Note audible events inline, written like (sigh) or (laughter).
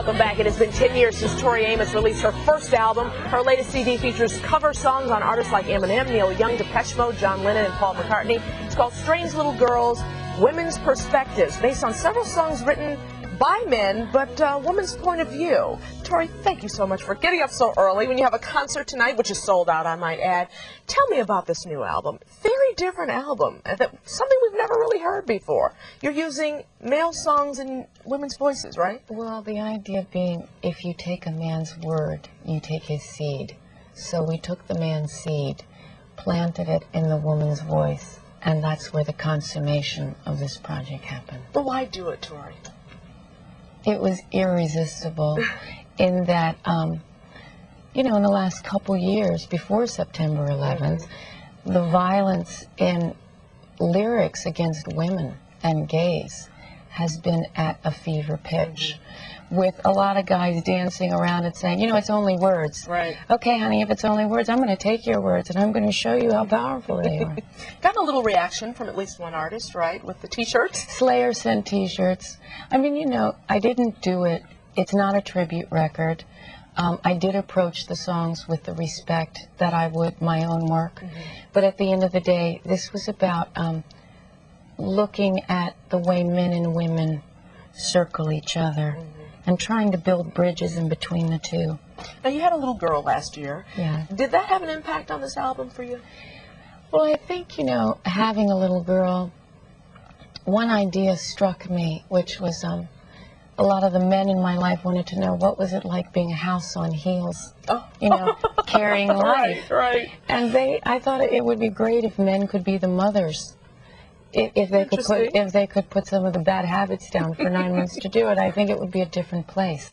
Welcome back. It has been 10 years since Tori Amos released her first album. Her latest CD features cover songs on artists like Eminem, Neil Young, Depeche Mode, John Lennon, and Paul McCartney. It's called Strange Little Girls, Women's Perspectives, based on several songs written by men, but a uh, woman's point of view. Tori, thank you so much for getting up so early when you have a concert tonight, which is sold out, I might add. Tell me about this new album. Different album. Uh, something we've never really heard before. You're using male songs and women's voices, right? Well, the idea being if you take a man's word, you take his seed. So we took the man's seed, planted it in the woman's voice, and that's where the consummation of this project happened. But why do it, Tori? it was irresistible (laughs) in that, um, you know, in the last couple years before September 11th, the violence in lyrics against women and gays has been at a fever pitch. With a lot of guys dancing around and saying, you know, it's only words. Right. Okay, honey, if it's only words, I'm going to take your words and I'm going to show you how powerful they are. (laughs) Got a little reaction from at least one artist, right, with the T-shirts? Slayer sent T-shirts. I mean, you know, I didn't do it. It's not a tribute record. Um, I did approach the songs with the respect that I would my own work. Mm -hmm. But at the end of the day, this was about um, looking at the way men and women circle each other mm -hmm. and trying to build bridges in between the two. Now, you had a little girl last year. Yeah. Did that have an impact on this album for you? Well, I think, you know, having a little girl, one idea struck me, which was um, a lot of the men in my life wanted to know what was it like being a house on heels, oh. you know, (laughs) carrying life. Right, right. And they, I thought it would be great if men could be the mothers if, if they could put if they could put some of the bad habits down for nine months to do it, I think it would be a different place.